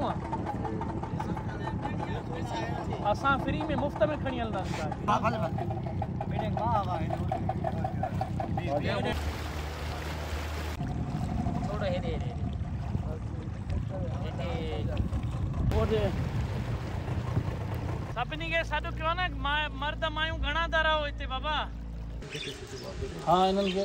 किथां असां फ्री में मुफ़्त में खणी हलंदासीं हा। सभिनी खे सॾु कयो न माँ मर्द मायूं घणा था रहो हिते बाबा? हा हिननि खे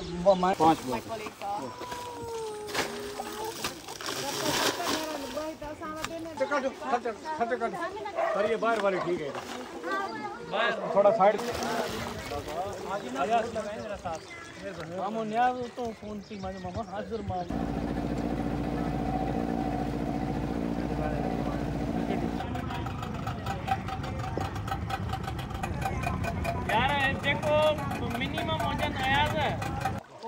सर ये बाहर वाले ठीक है। थोड़ा साइड मामो तो फ़ोन थी माँ मामा, हाज़िर माँ यार जेको मिनिमम हुजनि Ayaz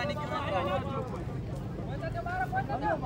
Vai kwa nini? vai, vai, mara kwanza ndio.